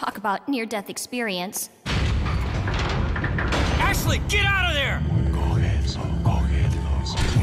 Talk about near death experience. Ashley, get out of there! Cogerlo, cogerlo. Allí están.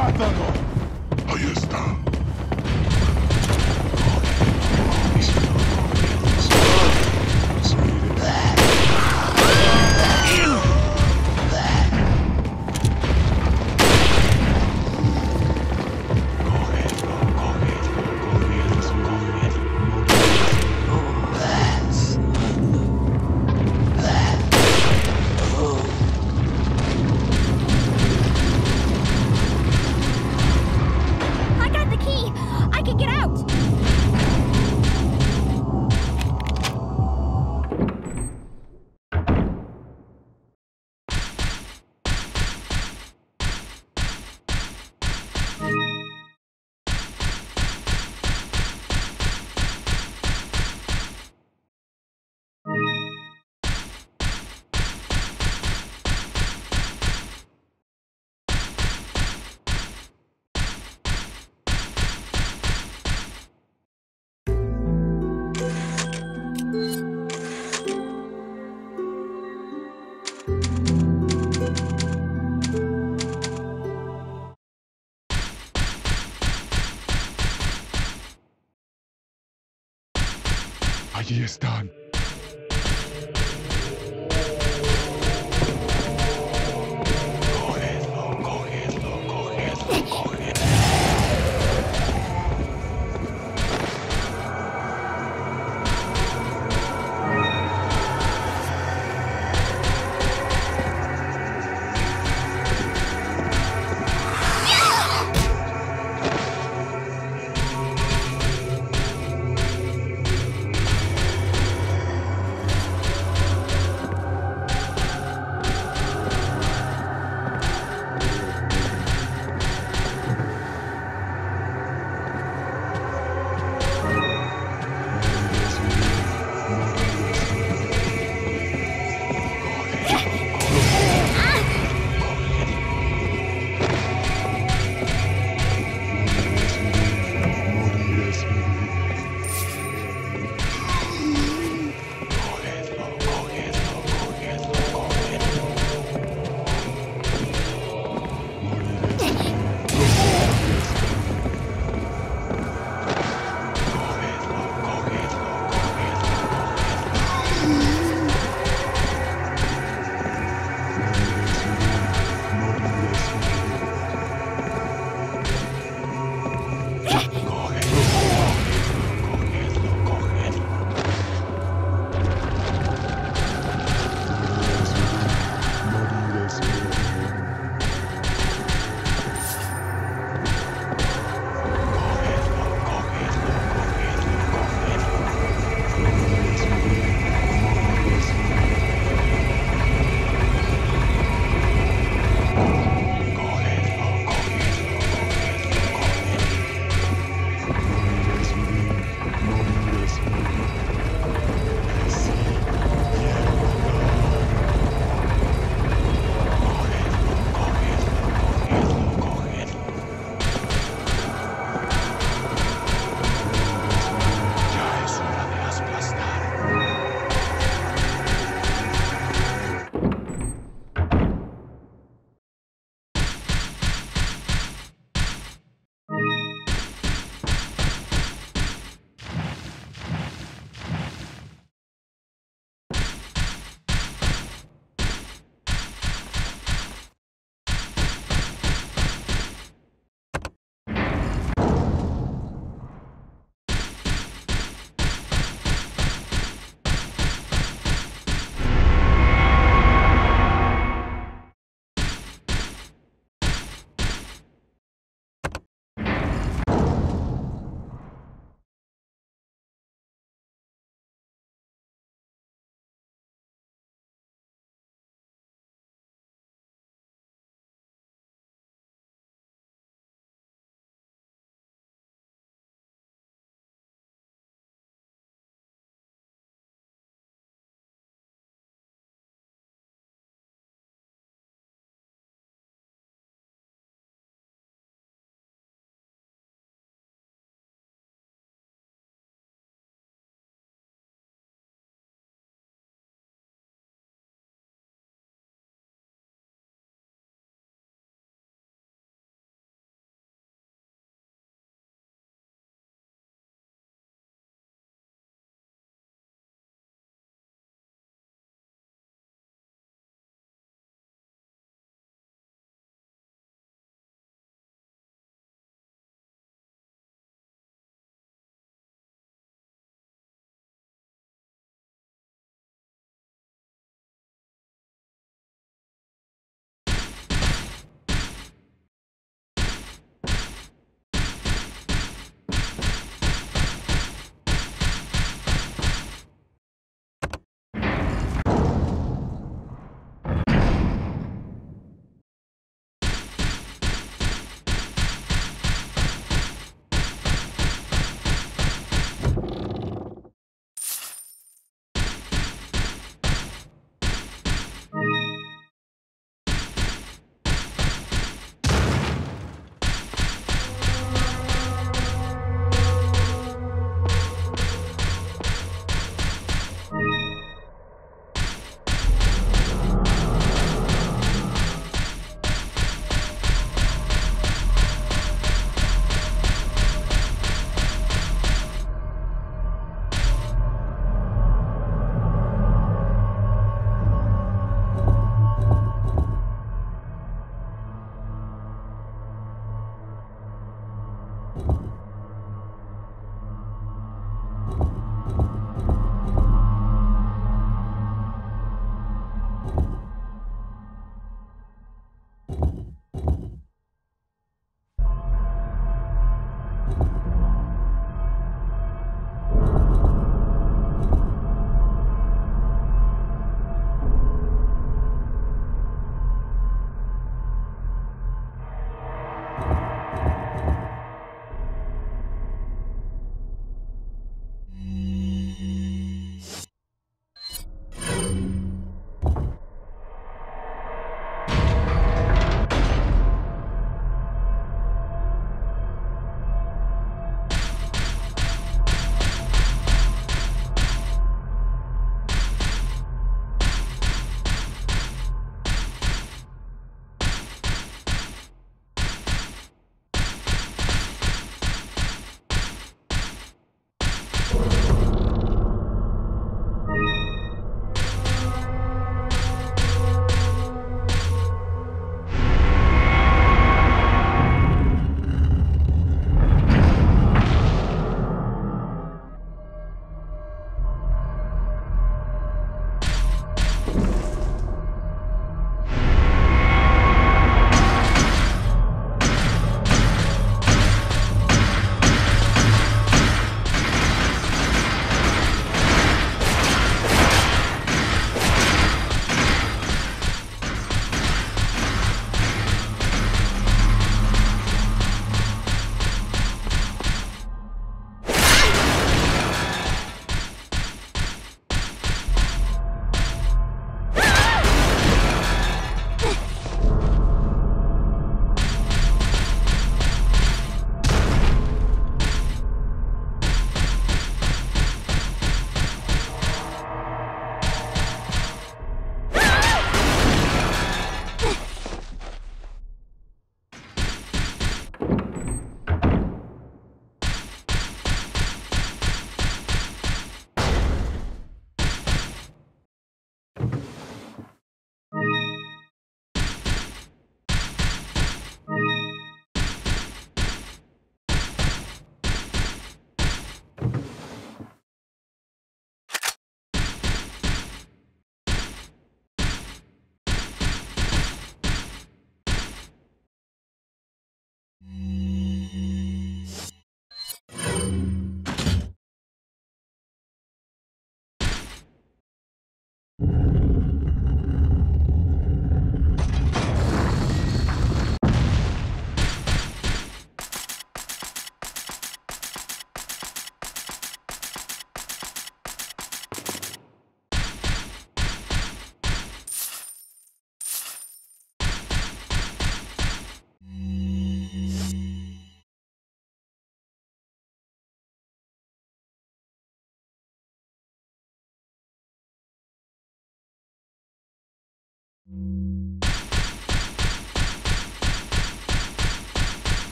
またぞ Allí están.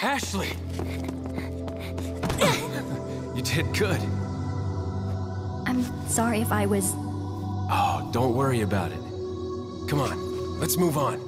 Ashley! you did good. I'm sorry if I was. Don't worry about it. Come on, let's move on.